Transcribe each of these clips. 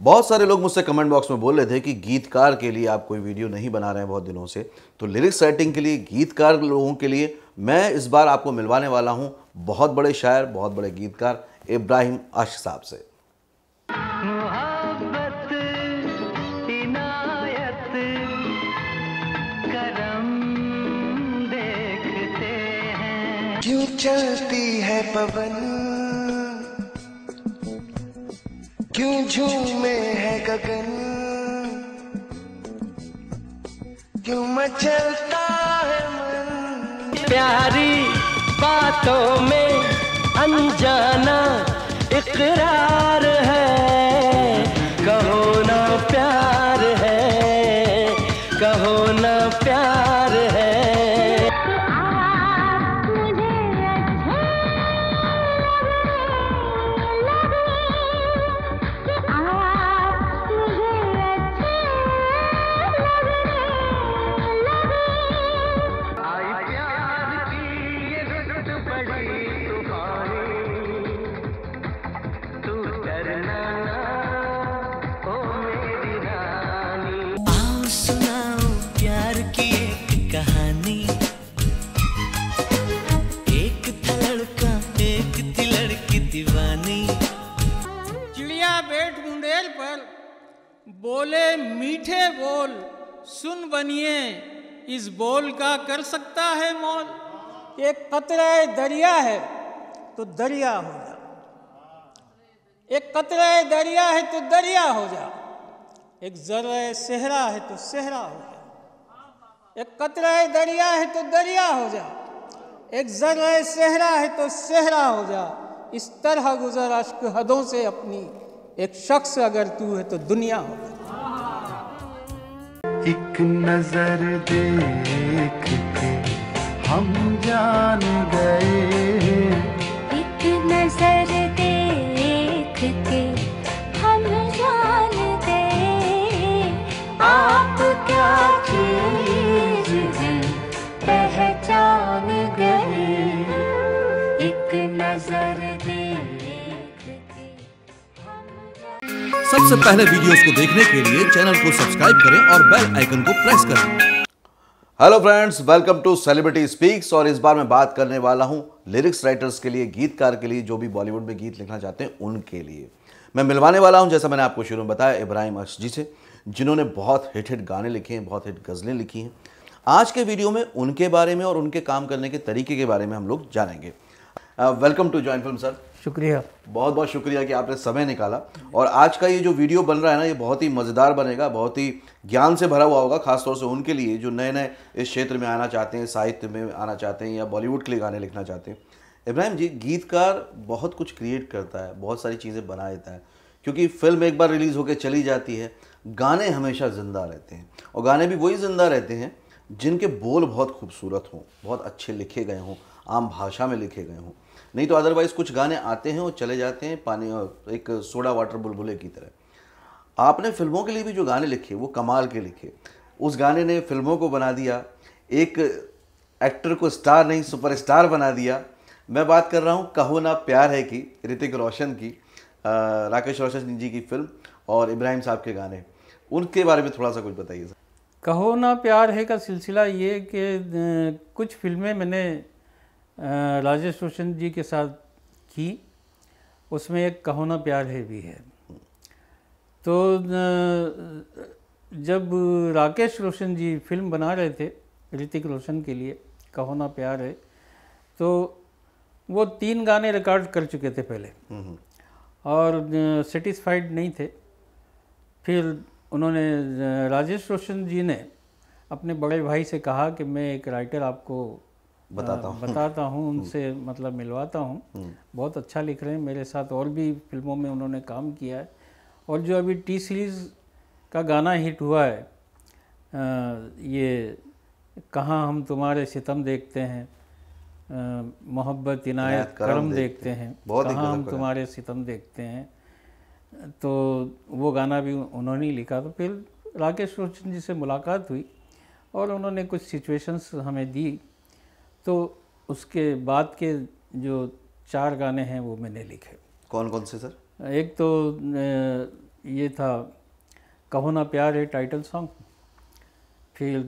बहुत सारे लोग मुझसे कमेंट बॉक्स में बोल रहे थे कि गीतकार के लिए आप कोई वीडियो नहीं बना रहे हैं बहुत दिनों से। तो लिरिक्स राइटिंग के लिए गीतकार लोगों के लिए मैं इस बार आपको मिलवाने वाला हूँ बहुत बड़े शायर बहुत बड़े गीतकार इब्राहिम अश साहब से। मोहब्बत इनायत करम देखते हैं। क्यों चलती है पवन। क्यों झूमे है गगन? क्यों मचलता है मन? प्यारी बातों में अनजाना इकरार है। बोल का कर सकता है मोल? एक कतरा दरिया है तो दरिया हो जा। एक कतरा दरिया है तो दरिया हो जा। एक जर्रा सेहरा है तो सेहरा हो जा। एक कतरा दरिया है तो दरिया हो जा। एक जर्रा सेहरा है तो सेहरा हो जा। इस तरह गुजर अश्क हदों से अपनी एक शख्स अगर तू है तो दुनिया हो जा। एक नज़र देख के हम जान गए। सबसे पहले वीडियोस को देखने के लिए चैनल को सब्सक्राइब करें और बेल आइकन को प्रेस करें hello friends, welcome to celebrity speaks और इस बार मैं बात करने वाला हूँ लिरिक्स राइटर्स के लिए, गीतकार के लिए, जो भी बॉलीवुड में गीत लिखना चाहते हैं उनके लिए। मैं मिलवाने वाला हूँ, जैसा मैंने आपको शुरू में बताया, इब्राहिम अर्श जी से, जिन्होंने बहुत हिट हिट गाने लिखे हैं, बहुत हिट गज़लें लिखी हैं। आज के वीडियो में उनके बारे में और उनके काम करने के तरीके के बारे में हम लोग जानेंगे। Welcome to join film, sir. शुक्रिया। बहुत बहुत शुक्रिया कि आपने समय निकाला। और आज का ये जो वीडियो बन रहा है ना, ये बहुत ही मज़ेदार बनेगा, बहुत ही ज्ञान से भरा हुआ होगा, खासतौर से उनके लिए, जो नए नए इस क्षेत्र में आना चाहते हैं, साहित्य में आना चाहते हैं या बॉलीवुड के लिए गाने लिखना चाहते हैं। इब्राहिम जी, गीतकार बहुत कुछ क्रिएट करता है, बहुत सारी चीज़ें बना देता है, क्योंकि फ़िल्म एक बार रिलीज़ होकर चली जाती है, गाने हमेशा ज़िंदा रहते हैं। और गाने भी वही ज़िंदा रहते हैं, जिनके बोल बहुत खूबसूरत हों, बहुत अच्छे लिखे गए हों, आम भाषा में लिखे गए हों। नहीं तो अदरवाइज़ कुछ गाने आते हैं और चले जाते हैं पानी एक सोडा वाटर बुलबुले की तरह। आपने फ़िल्मों के लिए भी जो गाने लिखे, वो कमाल के लिखे। उस गाने ने फ़िल्मों को बना दिया, एक एक्टर को स्टार नहीं सुपरस्टार बना दिया। मैं बात कर रहा हूँ कहो ना प्यार है की, ऋतिक रोशन की राकेश रोशन जी की फ़िल्म और इब्राहिम साहब के गाने। उनके बारे में थोड़ा सा कुछ बताइए कहो ना प्यार है का सिलसिला ये कि कुछ फ़िल्में मैंने राजेश रोशन जी के साथ की उसमें एक कहोना प्यार है भी है। तो जब राकेश रोशन जी फ़िल्म बना रहे थे ऋतिक रोशन के लिए कहोना प्यार है तो वो तीन गाने रिकॉर्ड कर चुके थे पहले। और सेटिस्फाइड नहीं थे। फिर उन्होंने राजेश रोशन जी ने अपने बड़े भाई से कहा कि मैं एक राइटर आपको बताता हूँ। बताता हूँ उनसे मतलब मिलवाता हूँ। बहुत अच्छा लिख रहे हैं मेरे साथ और भी फ़िल्मों में उन्होंने काम किया है। और जो अभी टी सीरीज़ का गाना हिट हुआ है अ, ये कहाँ हम तुम्हारे सितम देखते हैं मोहब्बत इनायत करम देखते हैं। कहाँ हम तुम्हारे सितम देखते हैं। तो वो गाना भी उन्होंने ही लिखा। तो फिर राकेश रोशन जी से मुलाकात हुई और उन्होंने कुछ सिचुएशंस हमें दी। तो उसके बाद के जो चार गाने हैं वो मैंने लिखे। कौन कौन से सर? एक तो ये था कहो ना प्यार है टाइटल सॉन्ग फिर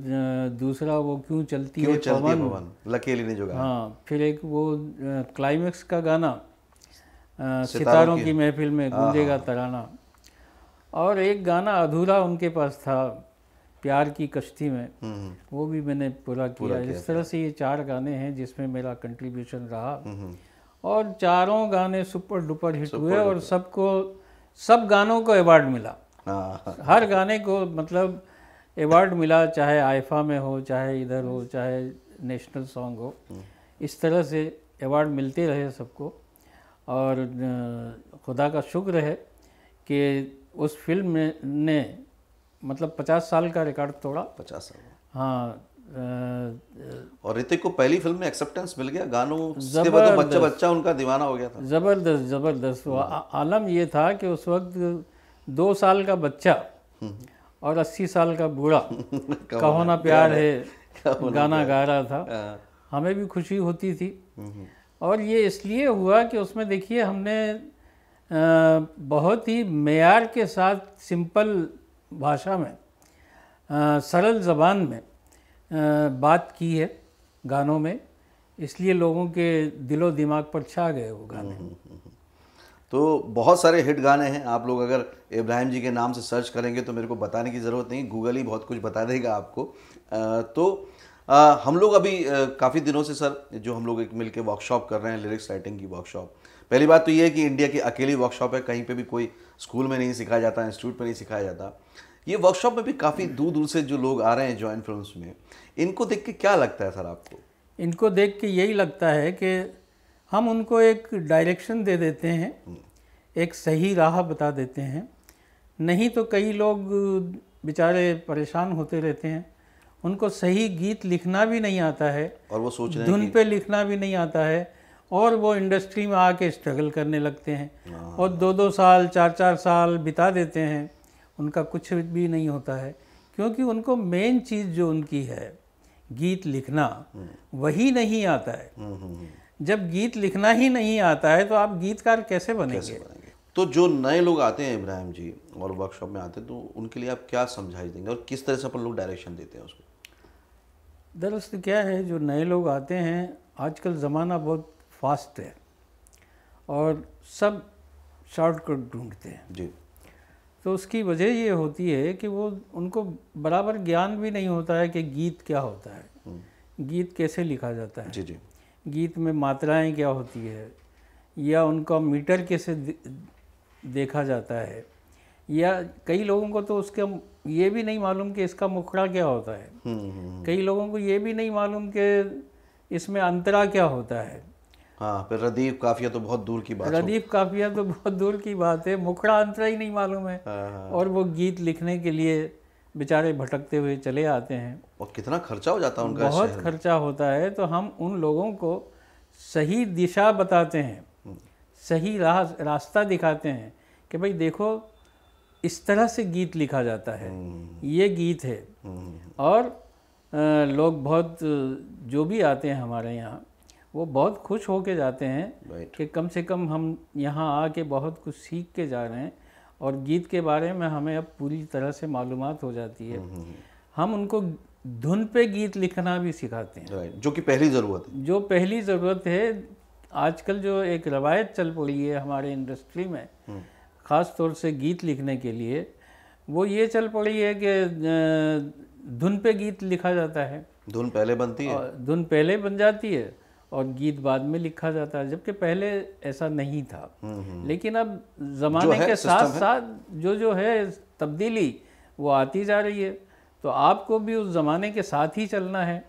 दूसरा वो क्यों चलती क्यों है चलती पवन। पवन? लकेली ने जो गाया। हाँ फिर एक वो क्लाइमेक्स का गाना सितारों सितारों की- की महफिल में गूंजेगा तराना। और एक गाना अधूरा उनके पास था प्यार की कश्ती में हम्म, वो भी मैंने पूरा किया। इस तरह से ये चार गाने हैं जिसमें मेरा कंट्रीब्यूशन रहा। हम्म, और चारों गाने सुपर डुपर हिट हुए और सबको सब गानों को अवार्ड मिला। हाँ। हर गाने को मतलब अवार्ड मिला चाहे आइफा में हो चाहे इधर हो चाहे नेशनल सॉन्ग हो। इस तरह से अवार्ड मिलते रहे सबको। और खुदा का शुक्र है कि उस फ़िल्म में ने मतलब पचास साल का रिकॉर्ड तोड़ा। पचास साल। हाँ और ऋतिक को पहली फ़िल्म में एक्सेप्टेंस मिल गया गानों के तो बच्चा बच्चा उनका दीवाना हो गया था। ज़बरदस्त ज़बरदस्त। वो आलम ये था कि उस वक्त दो साल का बच्चा और अस्सी साल का बूढ़ा। कहो ना प्यार है गाना गा रहा था। हाँ, हमें भी खुशी होती थी। और ये इसलिए हुआ कि उसमें देखिए हमने बहुत ही मेयार के साथ सिंपल भाषा में अ, सरल ज़बान में अ, बात की है गानों में इसलिए लोगों के दिलो दिमाग पर छा गए वो गाने। तो बहुत सारे हिट गाने हैं आप लोग अगर इब्राहिम जी के नाम से सर्च करेंगे तो मेरे को बताने की ज़रूरत नहीं गूगल ही बहुत कुछ बता देगा आपको। अ, तो अ, हम लोग अभी काफ़ी दिनों से सर जो हम लोग एक मिल के वर्कशॉप कर रहे हैं लिरिक्स राइटिंग की वर्कशॉप पहली बात तो ये है कि इंडिया की अकेली वर्कशॉप है कहीं पे भी कोई स्कूल में नहीं सिखाया जाता इंस्टीट्यूट में नहीं सिखाया जाता। ये वर्कशॉप में भी काफ़ी दूर दूर से जो लोग आ रहे हैं जॉइन फिल्म्स में इनको देख के क्या लगता है सर आपको? इनको देख के यही लगता है कि हम उनको एक डायरेक्शन दे देते हैं एक सही राह बता देते हैं। नहीं तो कई लोग बेचारे परेशान होते रहते हैं। उनको सही गीत लिखना भी नहीं आता है और वो सोच रहे हैं धुन पे लिखना भी नहीं आता है। और वो इंडस्ट्री में आके स्ट्रगल करने लगते हैं। और दो दो साल चार चार साल बिता देते हैं। उनका कुछ भी नहीं होता है। क्योंकि उनको मेन चीज़ जो उनकी है गीत लिखना वही नहीं आता है। हम्म, हम्म, हम्म। जब गीत लिखना ही नहीं आता है तो आप गीतकार कैसे बनेंगे? बनाएँगे तो जो नए लोग आते हैं इब्राहिम जी और वर्कशॉप में आते हैं तो उनके लिए आप क्या समझाई देंगे? और किस तरह से अपन लोग डायरेक्शन देते हैं उसको? दरअसल क्या है जो नए लोग आते हैं आजकल ज़माना बहुत फास्ट है और सब शॉर्टकट ढूंढते हैं। जी। तो उसकी वजह ये होती है कि वो उनको बराबर ज्ञान भी नहीं होता है कि गीत क्या होता है। गीत कैसे लिखा जाता है। जी जी। गीत में मात्राएँ क्या होती है या उनका मीटर कैसे देखा जाता है या कई लोगों को तो उसका ये भी नहीं मालूम कि इसका मुखड़ा क्या होता है। हम्म, हम्म, कई लोगों को ये भी नहीं मालूम कि इसमें अंतरा क्या होता है। हाँ फिर रदीफ काफिया तो बहुत दूर की बात रदीफ काफिया तो बहुत दूर की बात है मुखड़ा अंतरा ही नहीं मालूम है। हाँ, हाँ। और वो गीत लिखने के लिए बेचारे भटकते हुए चले आते हैं। और कितना खर्चा हो जाता है उनका बहुत खर्चा होता है तो हम उन लोगों को सही दिशा बताते हैं सही राह रास्ता दिखाते हैं कि भाई देखो इस तरह से गीत लिखा जाता है। ये गीत है। और लोग बहुत जो भी आते हैं हमारे यहाँ वो बहुत खुश हो के जाते हैं राइट कि कम से कम हम यहाँ आके बहुत कुछ सीख के जा रहे हैं और गीत के बारे में हमें अब पूरी तरह से मालूम हो जाती है। हम उनको धुन पे गीत लिखना भी सिखाते हैं। राइट जो कि पहली ज़रूरत है। जो पहली ज़रूरत है आजकल जो एक रवायत चल पड़ी है हमारे इंडस्ट्री में ख़ास तौर से गीत लिखने के लिए वो ये चल पड़ी है कि धुन पे गीत लिखा जाता है। धुन पहले बनती है। धुन पहले बन जाती है। और गीत बाद में लिखा जाता है जबकि पहले ऐसा नहीं था। लेकिन अब ज़माने के साथ साथ जो जो है तब्दीली वो आती जा रही है। तो आपको भी उस ज़माने के साथ ही चलना है।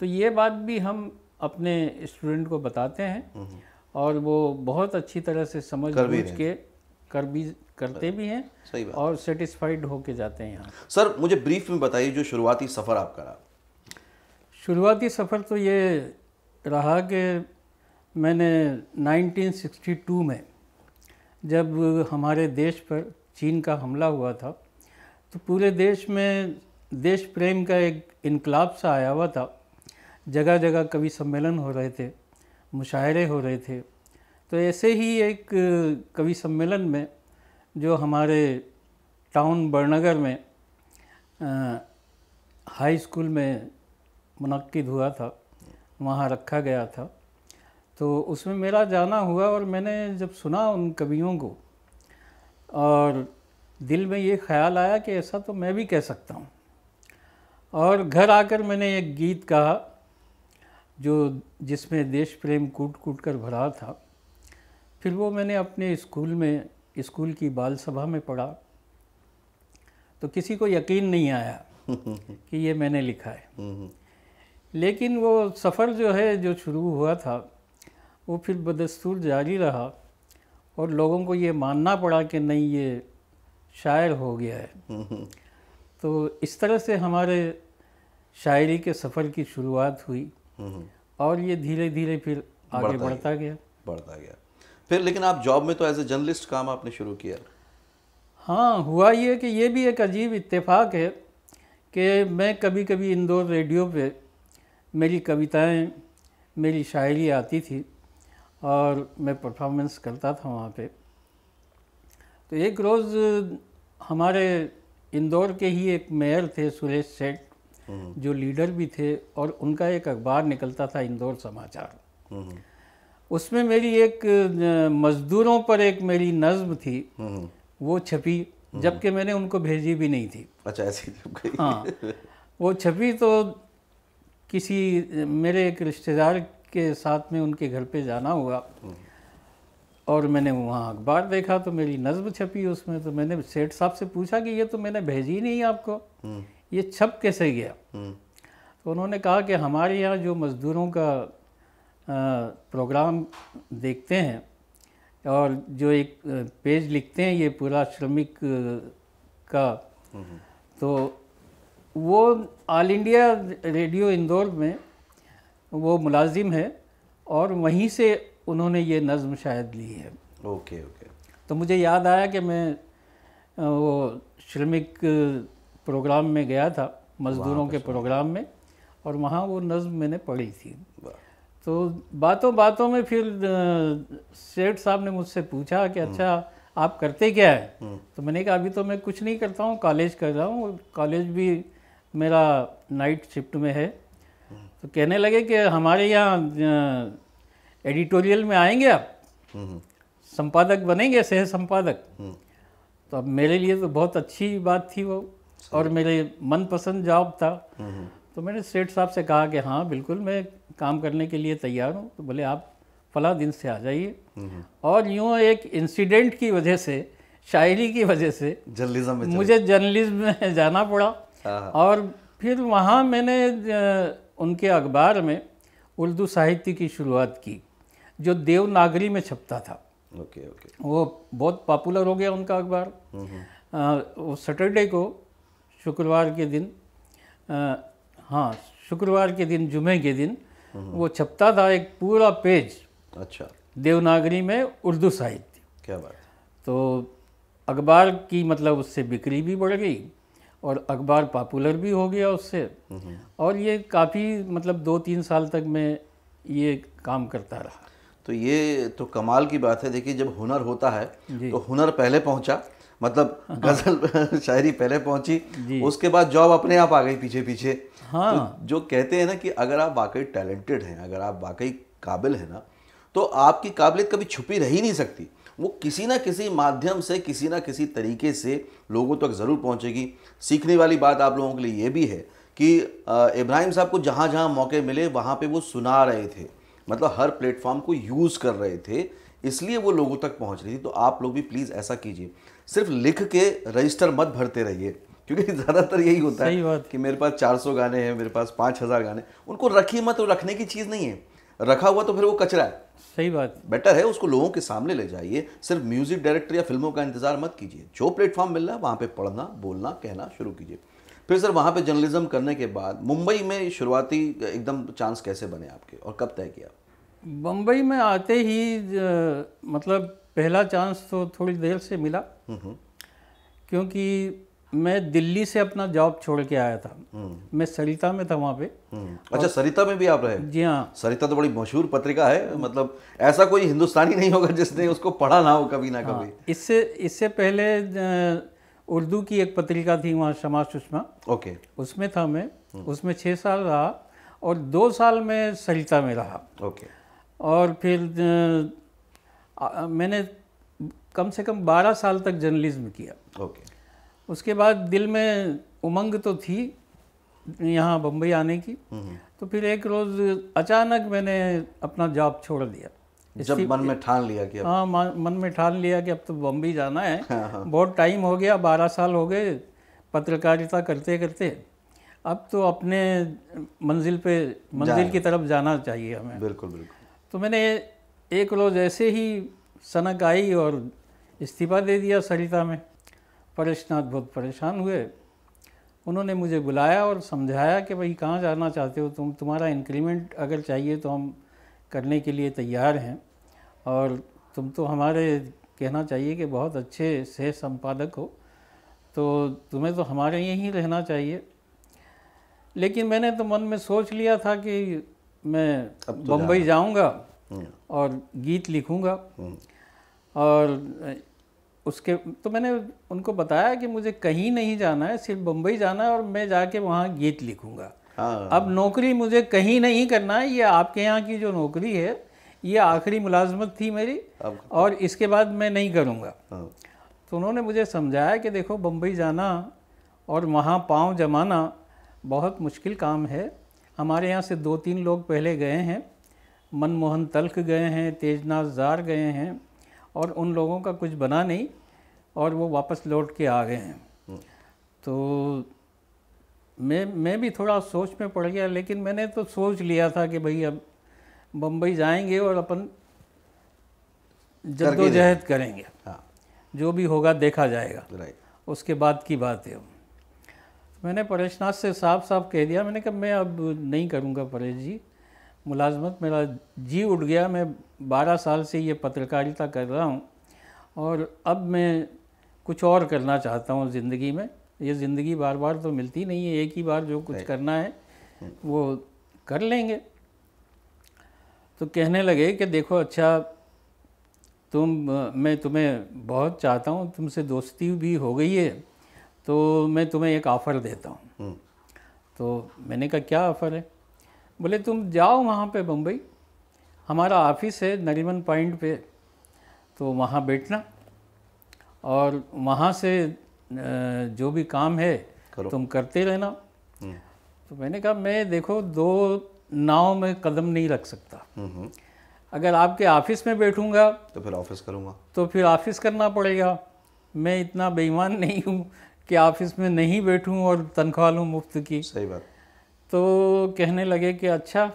तो ये बात भी हम अपने स्टूडेंट को बताते हैं और वो बहुत अच्छी तरह से समझ कर भी बूझ के कर भी करते भी हैं सही बात। और सेटिस्फाइड होके जाते हैं यहाँ। सर मुझे ब्रीफ में बताइए जो शुरुआती सफ़र आपका रहा। शुरुआती सफ़र तो ये रहा कि मैंने 1962 में जब हमारे देश पर चीन का हमला हुआ था तो पूरे देश में देश प्रेम का एक इनकलाब सा आया हुआ था। जगह जगह कवि सम्मेलन हो रहे थे मुशायरे हो रहे थे। तो ऐसे ही एक कवि सम्मेलन में जो हमारे टाउन बड़नगर में अ, हाई स्कूल में मुनक्किद हुआ था वहाँ रखा गया था। तो उसमें मेरा जाना हुआ और मैंने जब सुना उन कवियों को और दिल में ये ख्याल आया कि ऐसा तो मैं भी कह सकता हूँ। और घर आकर मैंने एक गीत कहा जो जिसमें देश प्रेम कूट कूट कर भरा था। फिर वो मैंने अपने स्कूल में स्कूल की बाल सभा में पढ़ा। तो किसी को यकीन नहीं आया कि ये मैंने लिखा है। लेकिन वो सफ़र जो है जो शुरू हुआ था वो फिर बदस्तूर जारी रहा और लोगों को ये मानना पड़ा कि नहीं ये शायर हो गया है। तो इस तरह से हमारे शायरी के सफ़र की शुरुआत हुई और ये धीरे धीरे फिर आगे बढ़ता बढ़ता गया। बढ़ता गया। फिर लेकिन आप जॉब में तो एज ए जर्नलिस्ट काम आपने शुरू किया? हाँ हुआ ये कि ये भी एक अजीब इत्तेफाक है कि मैं कभी कभी इंदौर रेडियो पे मेरी कविताएँ मेरी शायरी आती थी और मैं परफॉर्मेंस करता था वहाँ पे। तो एक रोज़ हमारे इंदौर के ही एक मेयर थे सुरेश सेठ जो लीडर भी थे और उनका एक अखबार निकलता था इंदौर समाचार। उसमें मेरी एक मज़दूरों पर एक मेरी नज़म थी। वो छपी जबकि मैंने उनको भेजी भी नहीं थी। अच्छा ऐसी हाँ वो छपी तो किसी, मेरे एक रिश्तेदार के साथ में उनके घर पे जाना हुआ। और मैंने वहाँ अखबार देखा तो मेरी नज़म छपी उसमें। तो मैंने सेठ साहब से पूछा कि ये तो मैंने भेजी नहीं आपको। ये छप कैसे गया? तो उन्होंने कहा कि हमारे यहाँ जो मज़दूरों का प्रोग्राम देखते हैं और जो एक पेज लिखते हैं ये पूरा श्रमिक का तो वो ऑल इंडिया रेडियो इंदौर में वो मुलाजिम है और वहीं से उन्होंने ये नज़म शायद ली है। Okay okay. तो मुझे याद आया कि मैं वो श्रमिक प्रोग्राम में गया था मज़दूरों के प्रोग्राम में और वहाँ वो नज़म मैंने पढ़ी थी। तो बातों बातों में फिर सेठ साहब ने मुझसे पूछा कि अच्छा आप करते क्या है? तो मैंने कहा अभी तो मैं कुछ नहीं करता हूँ कॉलेज कर रहा हूँ कॉलेज भी मेरा नाइट शिफ्ट में है। तो कहने लगे कि हमारे यहाँ एडिटोरियल में आएँगे आप? संपादक बनेंगे सह संपादक। तो अब मेरे लिए तो बहुत अच्छी बात थी वो और मेरे मनपसंद जॉब था। तो मैंने सेठ साहब से कहा कि हाँ बिल्कुल मैं काम करने के लिए तैयार हूँ। तो बोले आप फला दिन से आ जाइए। और यूँ एक इंसिडेंट की वजह से शायरी की वजह से जर्नलिज्म में मुझे जर्नलिज्म में जाना पड़ा। और फिर वहाँ मैंने उनके अखबार में उर्दू साहित्य की शुरुआत की जो देवनागरी में छपता था। Okay okay. वो बहुत पॉपुलर हो गया उनका अखबार। अ, वो सैटरडे को शुक्रवार के दिन अ, हाँ शुक्रवार के दिन जुमे के दिन वो छपता था एक पूरा पेज अच्छा। देवनागरी में उर्दू साहित्य। क्या बात। तो अखबार की मतलब उससे बिक्री भी बढ़ गई और अखबार पॉपुलर भी हो गया उससे। और ये काफ़ी मतलब दो तीन साल तक मैं ये काम करता रहा। तो ये तो कमाल की बात है। देखिए जब हुनर होता है तो हुनर पहले पहुँचा मतलब गज़ल शायरी पहले पहुँची उसके बाद जॉब अपने आप आ गई पीछे पीछे हाँ। तो जो कहते हैं ना कि अगर आप वाकई टैलेंटेड हैं अगर आप वाकई काबिल हैं ना तो आपकी काबिलियत कभी छुपी रह ही नहीं सकती। वो किसी ना किसी माध्यम से किसी ना किसी तरीके से लोगों तक तो ज़रूर पहुंचेगी। सीखने वाली बात आप लोगों के लिए ये भी है कि इब्राहिम साहब को जहाँ जहाँ मौके मिले वहाँ पे वो सुना रहे थे। मतलब हर प्लेटफॉर्म को यूज़ कर रहे थे इसलिए वो लोगों तक पहुँच रही थी। तो आप लोग भी प्लीज़ ऐसा कीजिए। सिर्फ़ लिख के रजिस्टर मत भरते रहिए क्योंकि ज़्यादातर यही होता है कि मेरे पास 400 गाने हैं मेरे पास 5000 गाने उनको रखिए मत रखने की चीज़ नहीं है। रखा हुआ तो फिर वो कचरा है। सही बात। बेटर है उसको लोगों के सामने ले जाइए। सिर्फ़ म्यूज़िक डायरेक्टर या फ़िल्मों का इंतज़ार मत कीजिए। जो प्लेटफॉर्म मिल रहा है वहाँ पे पढ़ना बोलना कहना शुरू कीजिए। फिर सर वहाँ पे जर्नलिज्म करने के बाद मुंबई में शुरुआती एकदम चांस कैसे बने आपके और कब तय किया? मुंबई में आते ही मतलब पहला चांस तो थोड़ी देर से मिला। क्योंकि मैं दिल्ली से अपना जॉब छोड़ के आया था। मैं सरिता में था वहाँ पे। हम्म, अच्छा सरिता में भी आप रहे? जी हाँ। सरिता तो बड़ी मशहूर पत्रिका है मतलब ऐसा कोई हिंदुस्तानी नहीं होगा जिसने उसको पढ़ा ना हो कभी ना कभी। इससे इससे पहले उर्दू की एक पत्रिका थी वहाँ शमा सुषमा। ओके। उसमें था मैं। उसमें छः साल रहा और दो साल मैं सरिता में रहा। ओके। और फिर आ- मैंने कम से कम बारह साल तक जर्नलिज्म किया। ओके। उसके बाद दिल में उमंग तो थी यहाँ बम्बई आने की। तो फिर एक रोज़ अचानक मैंने अपना जॉब छोड़ दिया। जब मन में ठान लिया कि हाँ मन में ठान लिया कि अब तो बम्बई जाना है। हाँ। बहुत टाइम हो गया बारह साल हो गए पत्रकारिता करते करते। अब तो अपने मंजिल पे मंजिल की तरफ़ जाना चाहिए हमें। बिल्कुल बिल्कुल। तो मैंने एक रोज़ ऐसे ही सनक आई और इस्तीफ़ा दे दिया सरिता में। परेशनाथ बहुत परेशान हुए। उन्होंने मुझे बुलाया और समझाया कि भाई कहाँ जाना चाहते हो तुम? तुम्हारा इंक्रीमेंट अगर चाहिए तो हम करने के लिए तैयार हैं। और तुम तो हमारे कहना चाहिए कि बहुत अच्छे सह संपादक हो तो तुम्हें तो हमारे यहीं रहना चाहिए। लेकिन मैंने तो मन में सोच लिया था कि मैं तो बम्बई जाऊँगा और गीत लिखूँगा। और उसके तो मैंने उनको बताया कि मुझे कहीं नहीं जाना है सिर्फ़ बम्बई जाना है और मैं जाके वहाँ गीत लिखूँगा। हाँ। अब नौकरी मुझे कहीं नहीं करना है ये आपके यहाँ की जो नौकरी है ये आखिरी मुलाजमत थी मेरी और इसके बाद मैं नहीं करूँगा। हाँ। तो उन्होंने मुझे समझाया कि देखो बम्बई जाना और वहाँ पाँव जमाना बहुत मुश्किल काम है। हमारे यहाँ से दो तीन लोग पहले गए हैं मनमोहन तल्ख गए हैं तेजनाथ जार गए हैं और उन लोगों का कुछ बना नहीं और वो वापस लौट के आ गए हैं। तो मैं मैं भी थोड़ा सोच में पड़ गया लेकिन मैंने तो सोच लिया था कि भाई अब बम्बई जाएँगे और अपन जद्दोजहद करेंगे। हाँ। जो भी होगा देखा जाएगा। उसके बाद की बात है। मैंने परेशनाथ से साफ़ साफ़ कह दिया। मैंने कहा मैं अब नहीं करूँगा परेश जी। मुलाजमत मेरा जी उठ गया। मैं बारह साल से ये पत्रकारिता कर रहा हूँ और अब मैं कुछ और करना चाहता हूँ ज़िंदगी में। ये ज़िंदगी बार बार तो मिलती नहीं है एक ही बार जो कुछ करना है वो कर लेंगे। तो कहने लगे कि देखो अच्छा तुम मैं तुम्हें बहुत चाहता हूँ तुमसे दोस्ती भी हो गई है तो मैं तुम्हें एक ऑफ़र देता हूँ। हम्म, तो मैंने कहा क्या ऑफ़र है? बोले तुम जाओ वहाँ पे बम्बई। हमारा ऑफ़िस है नरीमन पॉइंट पे तो वहाँ बैठना। और वहाँ से जो भी काम है। तुम करते रहना। हम्म, तो मैंने कहा मैं देखो दो नाव में कदम नहीं रख सकता। हम्म, हम्म, अगर आपके ऑफ़िस में बैठूँगा तो फिर ऑफ़िस करूँगा। तो फिर ऑफ़िस करना पड़ेगा। मैं इतना बेईमान नहीं हूँ कि ऑफ़िस में नहीं बैठूँ और तनख्वाह लूँ मुफ़्त की। सही बात। तो कहने लगे कि अच्छा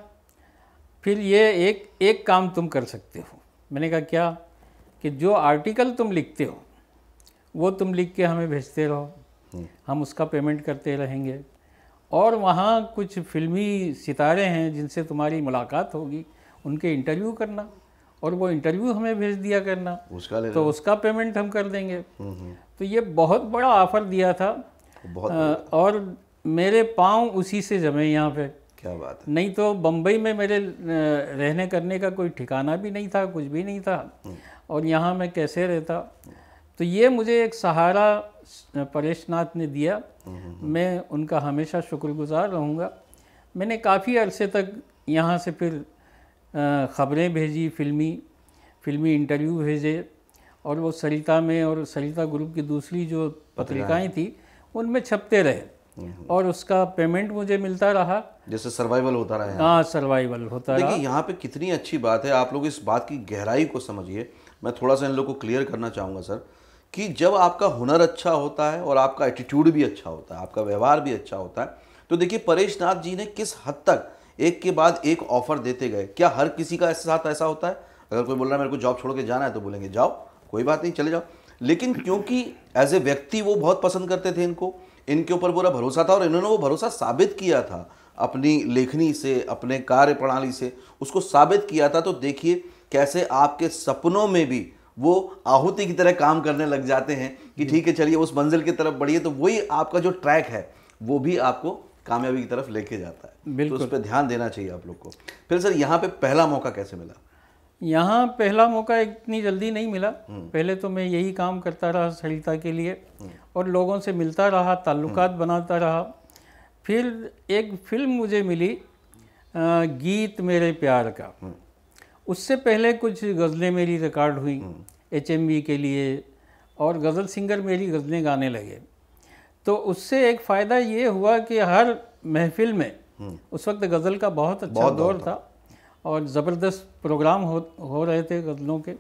फिर ये एक एक काम तुम कर सकते हो। मैंने कहा क्या? कि जो आर्टिकल तुम लिखते हो वो तुम लिख के हमें भेजते रहो। हम उसका पेमेंट करते रहेंगे। और वहाँ कुछ फिल्मी सितारे हैं जिनसे तुम्हारी मुलाकात होगी। उनके इंटरव्यू करना और वो इंटरव्यू हमें भेज दिया करना। उसका ले तो उसका पेमेंट हम कर देंगे। हम्म, हम्म, तो ये बहुत बड़ा ऑफ़र दिया था। बहुत अ, और मेरे पाँव उसी से जमे यहाँ पे। क्या बात है। नहीं तो बम्बई में मेरे रहने करने का कोई ठिकाना भी नहीं था कुछ भी नहीं था। और यहाँ मैं कैसे रहता? तो ये मुझे एक सहारा परेश परेशनाथ ने दिया। मैं उनका हमेशा शुक्रगुजार रहूँगा। मैंने काफ़ी अरसे तक यहाँ से फिर ख़बरें भेजी फिल्मी फिल्मी इंटरव्यू भेजे। और वो सरिता में और सरिता ग्रुप की दूसरी जो पत्रिकाएँ थी उनमें छपते रहे। और उसका पेमेंट मुझे मिलता रहा। जैसे सर्वाइवल होता रहा है। हाँ सर्वाइवल होता रहा। देखिए यहाँ पे कितनी अच्छी बात है आप लोग इस बात की गहराई को समझिए। मैं थोड़ा सा इन लोग को क्लियर करना चाहूँगा सर कि जब आपका हुनर अच्छा होता है और आपका एटीट्यूड भी अच्छा होता है आपका व्यवहार भी अच्छा होता है तो देखिए परेश नाथ जी ने किस हद तक एक के बाद एक ऑफ़र देते गए? क्या हर किसी का ऐसे साथ ऐसा होता है? अगर कोई बोल रहा है मेरे को जॉब छोड़ के जाना है तो बोलेंगे जाओ कोई बात नहीं चले जाओ। लेकिन क्योंकि एज ए व्यक्ति वो बहुत पसंद करते थे इनको इनके ऊपर पूरा भरोसा था और इन्होंने वो भरोसा साबित किया था अपनी लेखनी से अपने कार्य प्रणाली से। उसको साबित किया था तो देखिए कैसे आपके सपनों में भी वो आहुति की तरह काम करने लग जाते हैं कि ठीक है चलिए उस मंजिल की तरफ़ बढ़िए तो वही आपका जो ट्रैक है वो भी आपको कामयाबी की तरफ़ लेके जाता है। तो उस पर ध्यान देना चाहिए आप लोग को। फिर सर यहाँ पे पहला मौका कैसे मिला? यहाँ पहला मौका इतनी जल्दी नहीं मिला। पहले तो मैं यही काम करता रहा सरिता के लिए और लोगों से मिलता रहा ताल्लुकात बनाता रहा। फिर एक फ़िल्म मुझे मिली गीत मेरे प्यार का। उससे पहले कुछ गज़लें मेरी रिकॉर्ड हुई एच के लिए और गज़ल सिंगर मेरी गज़लें गाने लगे। तो उससे एक फ़ायदा ये हुआ कि हर महफिल में उस वक्त गज़ल का बहुत अच्छा दौर था। और ज़बरदस्त प्रोग्राम हो हो रहे थे गज़लों के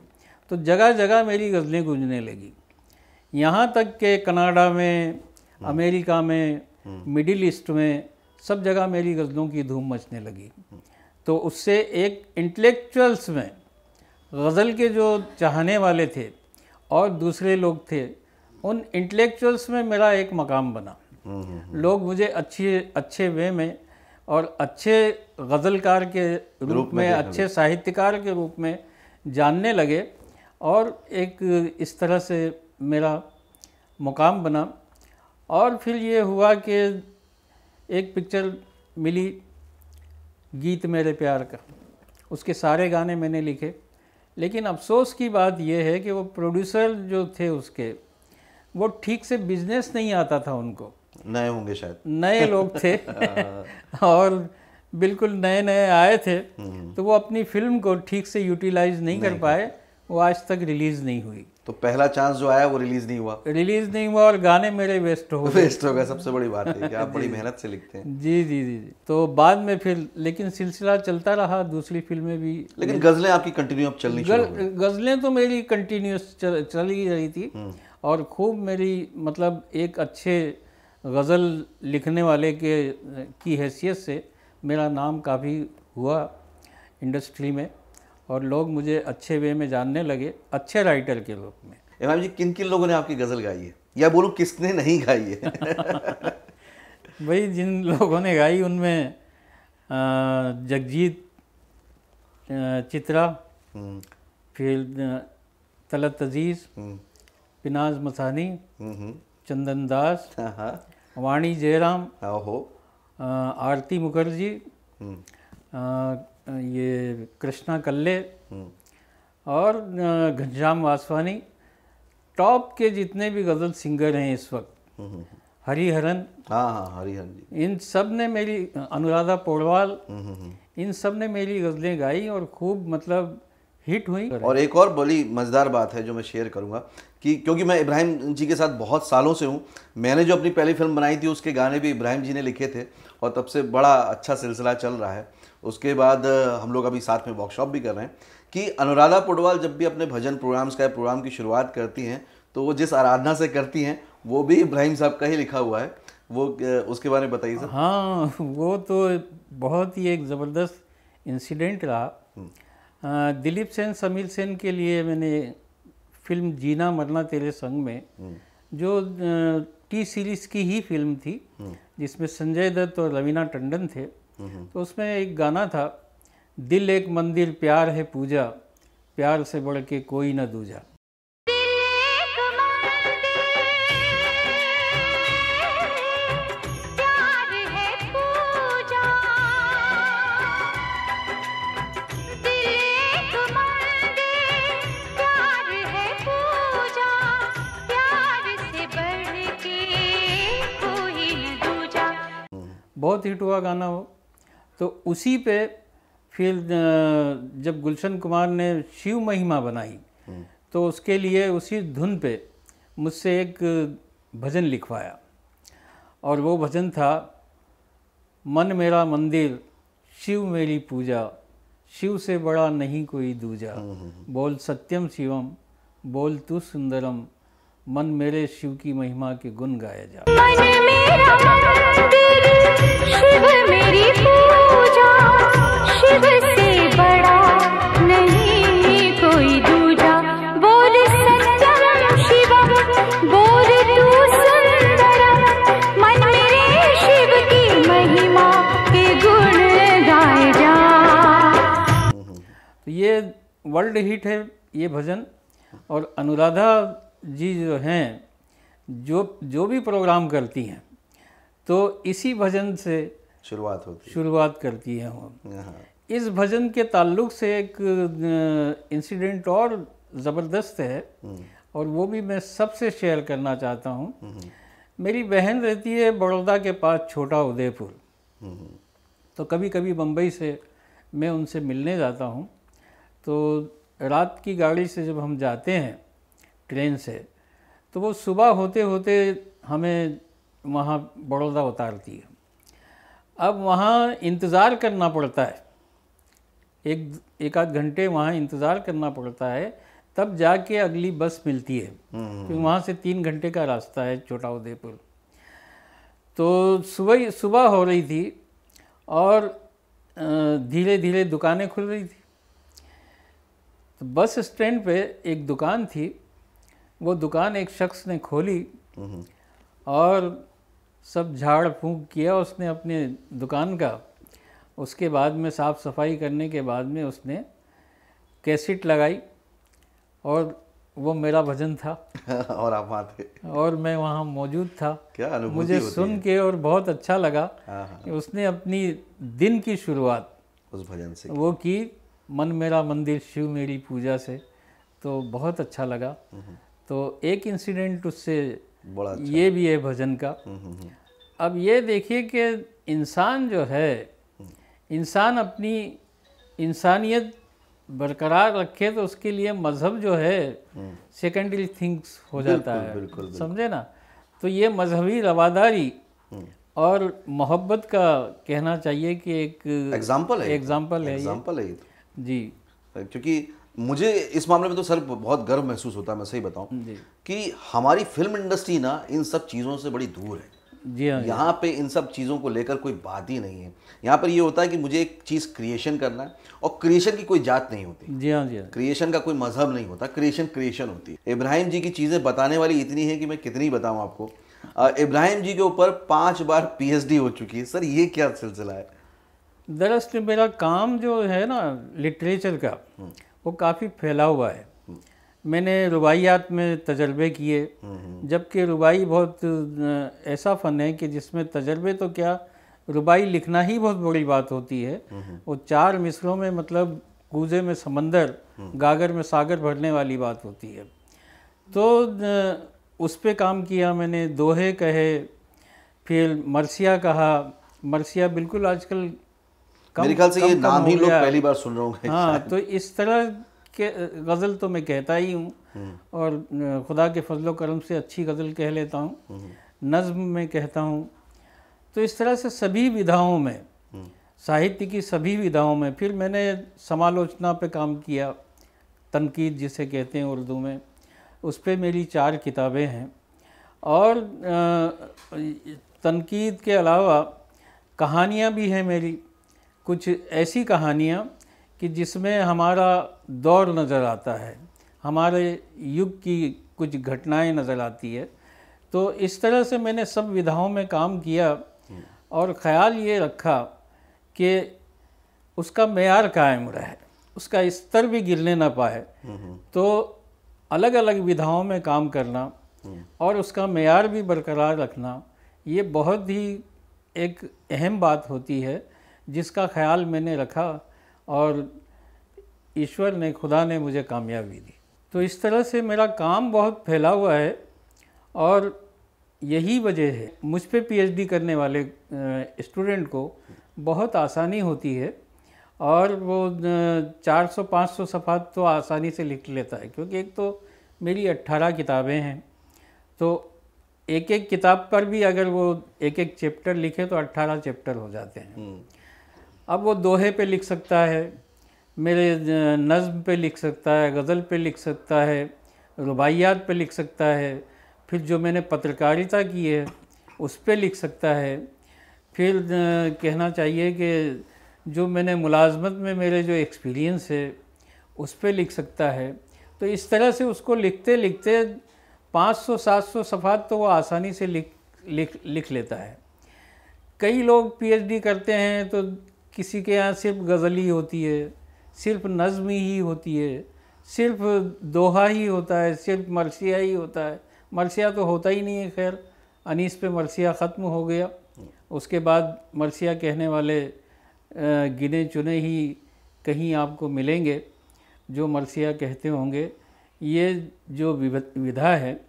तो जगह जगह मेरी गज़लें गूंजने लगी। यहाँ तक के कनाडा में अमेरिका में मिडिल ईस्ट में सब जगह मेरी गज़लों की धूम मचने लगी। तो उससे एक इंटेलेक्चुअल्स में गज़ल के जो चाहने वाले थे और दूसरे लोग थे उन इंटेलेक्चुअल्स में मेरा एक मकाम बना। लोग मुझे अच्छी अच्छे वे में और अच्छे गज़लकार के रूप में अच्छे साहित्यकार के रूप में जानने लगे और एक इस तरह से मेरा मुकाम बना। और फिर ये हुआ कि एक पिक्चर मिली गीत मेरे प्यार का। उसके सारे गाने मैंने लिखे। लेकिन अफसोस की बात यह है कि वो प्रोड्यूसर जो थे उसके वो ठीक से बिज़नेस नहीं आता था उनको। नए होंगे शायद। नए लोग थे। और बिल्कुल नए नए आए थे। तो वो अपनी फ़िल्म को ठीक से यूटिलाइज नहीं नहीं कर पाए वो आज तक रिलीज़ नहीं हुई। तो पहला चांस जो आया वो रिलीज़ नहीं हुआ। रिलीज़ नहीं हुआ और गाने मेरे वेस्ट हो गए। वेस्ट हो गया सबसे बड़ी बात है कि आप बड़ी मेहनत से लिखते हैं। जी जी जी जी। तो बाद में फिर लेकिन सिलसिला चलता रहा दूसरी फ़िल्में भी लेकिन गजलें आपकी कंटिन्यू अब चलनी गल, गज़लें तो मेरी कंटिन्यूस चल, चल ही रही थी। और खूब मेरी मतलब एक अच्छे गज़ल लिखने वाले के की हैसियत से मेरा नाम काफ़ी हुआ इंडस्ट्री में और लोग मुझे अच्छे वे में जानने लगे अच्छे राइटर के रूप में। इमाम जी किन किन लोगों ने आपकी गज़ल गाई है? या बोलूँ किसने नहीं गाई है? भाई जिन लोगों ने गाई उनमें जगजीत चित्रा हम्म, फिर तलत अज़ीज़ पिनाज मसानी हम्म, हम्म, चंदन दास हाँ हाँ। वाणी जयराम हाँ, हो आरती मुखर्जी हम्म, ये कृष्णा कल्ले हम्म, और घनश्याम वासवानी टॉप के जितने भी गज़ल सिंगर हैं इस वक्त हम्म, हरिहरन। हाँ हाँ हरिहर जी। इन सबने मेरी अनुराधा पौडवाल। इन सबने मेरी गज़लें गाई और खूब मतलब हिट हुई। और एक और बड़ी मज़ेदार बात है जो मैं शेयर करूँगा कि क्योंकि मैं इब्राहिम जी के साथ बहुत सालों से हूँ मैंने जो अपनी पहली फ़िल्म बनाई थी उसके गाने भी इब्राहिम जी ने लिखे थे और तब से बड़ा अच्छा सिलसिला चल रहा है। उसके बाद हम लोग अभी साथ में वर्कशॉप भी कर रहे हैं कि अनुराधा पौडवाल जब भी अपने भजन प्रोग्राम्स का प्रोग्राम की शुरुआत करती हैं तो वो जिस आराधना से करती हैं वो भी इब्राहिम साहब का ही लिखा हुआ है। वो उसके बारे में बताइए सर। हाँ वो तो बहुत ही एक ज़बरदस्त इंसिडेंट रहा। अ, दिलीप सेन समीर सेन के लिए मैंने फ़िल्म जीना मरना तेरे संग में जो टी सीरीज़ की ही फ़िल्म थी जिसमें संजय दत्त और रवीना टंडन थे। तो उसमें एक गाना था दिल एक मंदिर प्यार है पूजा प्यार से बढ़ के कोई ना दूजा। बहुत हिट हुआ गाना वो तो उसी पे फिर जब गुलशन कुमार ने शिव महिमा बनाई तो उसके लिए उसी धुन पे मुझसे एक भजन लिखवाया। और वो भजन था मन मेरा मंदिर शिव मेरी पूजा शिव से बड़ा नहीं कोई दूजा। बोल सत्यम शिवम बोल तू सुंदरम मन मेरे शिव की महिमा के गुण गाया जा। मन मेरा मंदिर शिव मेरी पूजा शिव से बड़ा नहीं कोई दूजा। बोल सत्यम शिवम बोल तू सुंदरम मन मेरे शिव की महिमा के गुण गाए जा। तो ये वर्ल्ड हिट है ये भजन। और अनुराधा जी जो हैं जो जो भी प्रोग्राम करती हैं तो इसी भजन से शुरुआत होती शुरुआत करती हैं वो। हाँ। इस भजन के ताल्लुक से एक इंसिडेंट और ज़बरदस्त है और वो भी मैं सबसे शेयर करना चाहता हूँ। मेरी बहन रहती है बड़ौदा के पास छोटा उदयपुर। तो कभी कभी बम्बई से मैं उनसे मिलने जाता हूँ। तो रात की गाड़ी से जब हम जाते हैं ट्रेन से। तो वो सुबह होते होते हमें वहाँ बड़ौदा उतारती है। अब वहाँ इंतज़ार करना पड़ता है। एक एक आध घंटे वहाँ इंतज़ार करना पड़ता है तब जाके अगली बस मिलती है। क्योंकि वहाँ से तीन घंटे का रास्ता है छोटा उदयपुर तो सुबह सुबह हो रही थी और धीरे धीरे दुकानें खुल रही थी। तो बस स्टैंड पे एक दुकान थी वो दुकान एक शख्स ने खोली और सब झाड़ फूंक किया उसने अपने दुकान का। उसके बाद में साफ़ सफ़ाई करने के बाद में उसने कैसेट लगाई और वो मेरा भजन था। और आप वहाँ थे। और मैं वहाँ मौजूद था। क्या अनुभूति मुझे होती सुन है? के और बहुत अच्छा लगा हाँ, हाँ। कि उसने अपनी दिन की शुरुआत उस भजन से वो की मन मेरा मंदिर शिव मेरी पूजा से। तो बहुत अच्छा लगा। तो एक इंसिडेंट उससे बड़ा अच्छा ये भी है भजन का हम्म, हम्म, हम्म। अब ये देखिए कि इंसान जो है इंसान अपनी इंसानियत बरकरार रखे तो उसके लिए मज़हब जो है सेकेंडरी थिंग्स हो जाता है बिल्कुल। समझे ना तो ये मजहबी रवादारी और मोहब्बत का कहना चाहिए कि एक एग्ज़ाम्पल है एग्ज़ाम्पल है ये। एग्ज़ाम्पल है ये तो। जी क्योंकि मुझे इस मामले में तो सर बहुत गर्व महसूस होता है मैं सही बताऊँ कि हमारी फ़िल्म इंडस्ट्री ना इन सब चीज़ों से बड़ी दूर है। जी हाँ यहाँ पे इन सब चीज़ों को लेकर कोई बात ही नहीं है। यहाँ पर ये होता है कि मुझे एक चीज़ क्रिएशन करना है और क्रिएशन की कोई जात नहीं होती। जी हाँ जी हाँ। क्रिएशन का कोई मज़हब नहीं होता क्रिएशन क्रिएशन होती है। इब्राहिम जी की चीज़ें बताने वाली इतनी है कि मैं कितनी बताऊँ आपको। इब्राहिम जी के ऊपर पाँच बार पीएचडी हो चुकी है। सर ये क्या सिलसिला है? दरअसल मेरा काम जो है ना लिटरेचर का वो काफ़ी फैला हुआ है। मैंने रुबाइयात में तजर्बे किए। जबकि रुबाई बहुत ऐसा फ़न है कि जिसमें तजर्बे तो क्या रुबाई लिखना ही बहुत बड़ी बात होती है। वो चार मिसरों में मतलब कूजे में समंदर गागर में सागर भरने वाली बात होती है। तो उस पर काम किया मैंने दोहे कहे फिर मरसिया कहा। मरसिया बिल्कुल आजकल मेरे ख्याल से ये नाम ही लोग पहली बार सुन रहे होंगे। हाँ तो इस तरह के गज़ल तो मैं कहता ही हूँ। और खुदा के फजलो करम से अच्छी गज़ल कह लेता हूँ। नज़्म में कहता हूँ। तो इस तरह से सभी विधाओं में साहित्य की सभी विधाओं में फिर मैंने समालोचना पे काम किया तनकीद जिसे कहते हैं उर्दू में उस पर मेरी चार किताबें हैं। और तनकीद के अलावा कहानियाँ भी हैं मेरी। कुछ ऐसी कहानियाँ कि जिसमें हमारा दौर नज़र आता है, हमारे युग की कुछ घटनाएँ नज़र आती है। तो इस तरह से मैंने सब विधाओं में काम किया और ख़्याल ये रखा कि उसका मैार कायम रहे, उसका स्तर भी गिरने ना पाए। तो अलग अलग विधाओं में काम करना और उसका मैार भी बरकरार रखना, ये बहुत ही एक अहम बात होती है। जिसका ख्याल मैंने रखा और ईश्वर ने, खुदा ने मुझे कामयाबी दी। तो इस तरह से मेरा काम बहुत फैला हुआ है और यही वजह है, मुझ पे पीएचडी करने वाले स्टूडेंट को बहुत आसानी होती है और वो चार सौ, पाँच सौ सफ़ात तो आसानी से लिख लेता है, क्योंकि एक तो मेरी अट्ठारह किताबें हैं। तो एक एक किताब पर भी अगर वो एक एक चैप्टर लिखे तो अट्ठारह चैप्टर हो जाते हैं। अब वो दोहे पे लिख सकता है, मेरे नज़म पे लिख सकता है, गज़ल पे लिख सकता है, रुबाइयात पे लिख सकता है, फिर जो मैंने पत्रकारिता की है, उस पे लिख सकता है। फिर कहना चाहिए कि जो मैंने मुलाजमत में मेरे जो एक्सपीरियंस है, उस पे लिख सकता है। तो इस तरह से उसको लिखते लिखते 500 700 सफ़ात तो वो आसानी से लिख लिख लिख लेता है। कई लोग पीएचडी करते हैं तो किसी के यहाँ सिर्फ़ गज़ल ही होती है, सिर्फ़ नज़म ही होती है, सिर्फ़ दोहा ही होता है, सिर्फ़ मरसिया ही होता है। मरसिया तो होता ही नहीं है, खैर। अनीस पे मरसिया ख़त्म हो गया। उसके बाद मरसिया कहने वाले गिने चुने ही कहीं आपको मिलेंगे, जो मरसिया कहते होंगे। ये जो विधा है,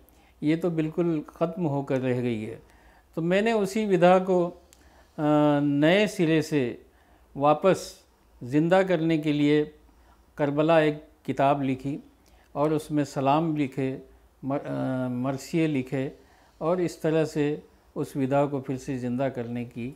ये तो बिल्कुल ख़त्म होकर रह गई है। तो मैंने उसी विधा को नए सिरे से वापस ज़िंदा करने के लिए करबला एक किताब लिखी और उसमें सलाम लिखे मर, आ, मरसिए लिखे और इस तरह से उस विधा को फिर से ज़िंदा करने की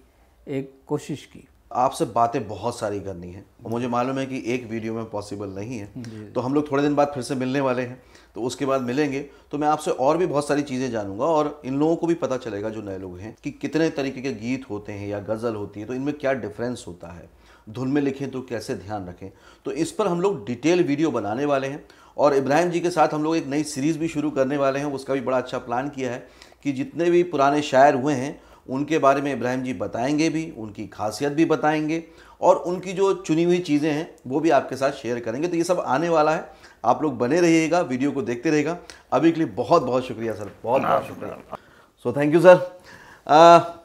एक कोशिश की। आपसे बातें बहुत सारी करनी है। और मुझे मालूम है कि एक वीडियो में पॉसिबल नहीं है। तो हम लोग थोड़े दिन बाद फिर से मिलने वाले हैं। तो उसके बाद मिलेंगे। तो मैं आपसे और भी बहुत सारी चीज़ें जानूँगा और इन लोगों को भी पता चलेगा जो नए लोग हैं कि कितने तरीके के गीत होते हैं या गज़ल होती है तो इनमें क्या डिफरेंस होता है? धुन में लिखें तो कैसे ध्यान रखें? तो इस पर हम लोग डिटेल वीडियो बनाने वाले हैं। और इब्राहिम जी के साथ हम लोग एक नई सीरीज़ भी शुरू करने वाले हैं। उसका भी बड़ा अच्छा प्लान किया है कि जितने भी पुराने शायर हुए हैं उनके बारे में इब्राहिम जी बताएँगे भी उनकी खासियत भी बताएँगे और उनकी जो चुनी हुई चीज़ें हैं वो भी आपके साथ शेयर करेंगे। तो ये सब आने वाला है। आप लोग बने रहिएगा वीडियो को देखते रहेगा अभी के लिए बहुत बहुत शुक्रिया सर। बहुत बहुत शुक्रिया। सो थैंक यू सर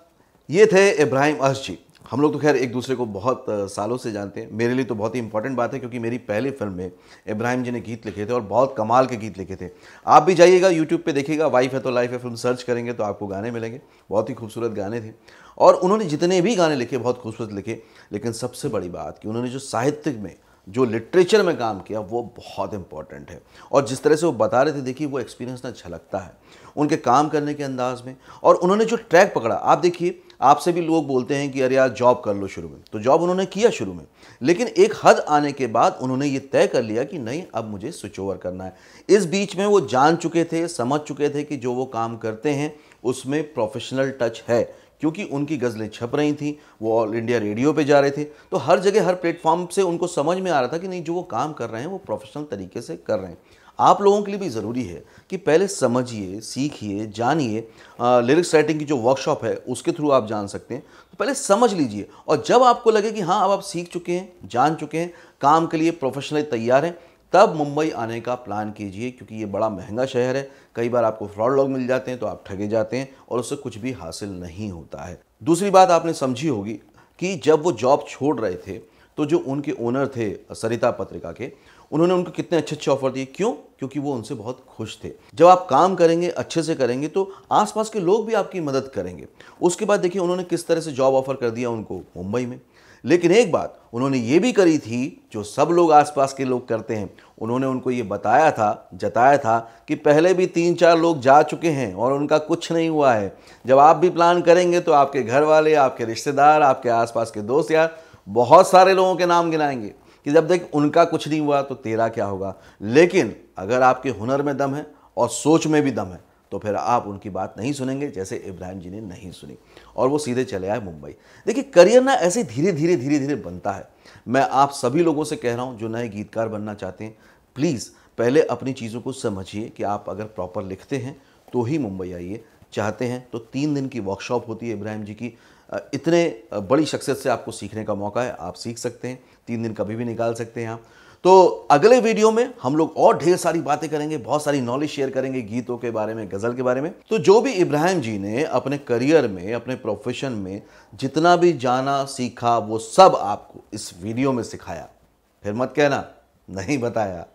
ये थे इब्राहिम अर्श जी। हम लोग तो खैर एक दूसरे को बहुत सालों से जानते हैं। मेरे लिए तो बहुत ही इंपॉर्टेंट बात है क्योंकि मेरी पहली फ़िल्म में इब्राहिम जी ने गीत लिखे थे और बहुत कमाल के गीत लिखे थे। आप भी जाइएगा यूट्यूब पे देखिएगा वाइफ है तो लाइफ है, फ़िल्म सर्च करेंगे तो आपको गाने मिलेंगे। बहुत ही खूबसूरत गाने थे। और उन्होंने जितने भी गाने लिखे, बहुत खूबसूरत लिखे, लेकिन सबसे बड़ी बात कि उन्होंने जो साहित्य में, जो लिटरेचर में काम किया, वो बहुत इंपॉर्टेंट है। और जिस तरह से वो बता रहे थे, देखिए, वो एक्सपीरियंस ना झलकता है। उनके काम करने के अंदाज में और उन्होंने जो ट्रैक पकड़ा, आप देखिए आपसे भी लोग बोलते हैं कि अरे यार जॉब कर लो शुरू में। तो जॉब उन्होंने किया शुरू में। लेकिन एक हद आने के बाद उन्होंने ये तय कर लिया कि नहीं, अब मुझे स्विच ओवर करना है। इस बीच में वो जान चुके थे, समझ चुके थे कि जो वो काम करते हैं, उसमें प्रोफेशनल टच है। क्योंकि उनकी गज़लें छप रही थी, वो ऑल इंडिया रेडियो पे जा रहे थे। तो हर जगह, हर प्लेटफॉर्म से उनको समझ में आ रहा था कि नहीं, जो वो काम कर रहे हैं, वो प्रोफेशनल तरीके से कर रहे हैं। आप लोगों के लिए भी ज़रूरी है कि पहले समझिए, सीखिए, जानिए लिरिक्स राइटिंग की जो वर्कशॉप है, उसके थ्रू आप जान सकते हैं। तो पहले समझ लीजिए और जब आपको लगे कि हाँ अब आप सीख चुके हैं, जान चुके हैं, काम के लिए प्रोफेशनली तैयार हैं, तब मुंबई आने का प्लान कीजिए, क्योंकि ये बड़ा महँगा शहर है। कई बार आपको फ्रॉड लोग मिल जाते हैं तो आप ठगे जाते हैं और उससे कुछ भी हासिल नहीं होता है। दूसरी बात आपने समझी होगी कि जब वो जॉब छोड़ रहे थे तो जो उनके ओनर थे, सरिता पत्रिका के उन्होंने उनको कितने अच्छे अच्छे ऑफ़र दिए। क्यों? क्योंकि वो उनसे बहुत खुश थे। जब आप काम करेंगे, अच्छे से करेंगे तो आसपास के लोग भी आपकी मदद करेंगे। उसके बाद देखिए उन्होंने किस तरह से जॉब ऑफ़र कर दिया उनको मुंबई में। लेकिन एक बात, उन्होंने ये भी करी थी, जो सब लोग आसपास के लोग करते हैं, उन्होंने उनको ये बताया था, जताया था कि पहले भी तीन चार लोग जा चुके हैं और उनका कुछ नहीं हुआ है। जब आप भी प्लान करेंगे तो आपके घर वाले, आपके रिश्तेदार, आपके आसपास के दोस्त यार, बहुत सारे लोगों के नाम गिनाएँगे। कि जब देख उनका कुछ नहीं हुआ तो तेरा क्या होगा? लेकिन अगर आपके हुनर में दम है और सोच में भी दम है तो फिर आप उनकी बात नहीं सुनेंगे जैसे इब्राहिम जी ने नहीं सुनी। और वो सीधे चले आए मुंबई। देखिए, करियर ना ऐसे धीरे धीरे धीरे धीरे बनता है। मैं आप सभी लोगों से कह रहा हूँ जो नए गीतकार बनना चाहते हैं, प्लीज़ पहले अपनी चीज़ों को समझिए कि आप अगर प्रॉपर लिखते हैं तो ही मुंबई आइए। चाहते हैं तो तीन दिन की वर्कशॉप होती है इब्राहिम जी की। इतने बड़ी शख्सियत से आपको सीखने का मौका है, आप सीख सकते हैं। तीन दिन कभी भी निकाल सकते हैं आप। तो अगले वीडियो में हम लोग और ढेर सारी बातें करेंगे, बहुत सारी नॉलेज शेयर करेंगे गीतों के बारे में, गज़ल के बारे में। तो जो भी इब्राहिम जी ने अपने करियर में, अपने प्रोफेशन में जितना भी जाना, सीखा, वो सब आपको इस वीडियो में सिखाया। फिर मत कहना, नहीं बताया।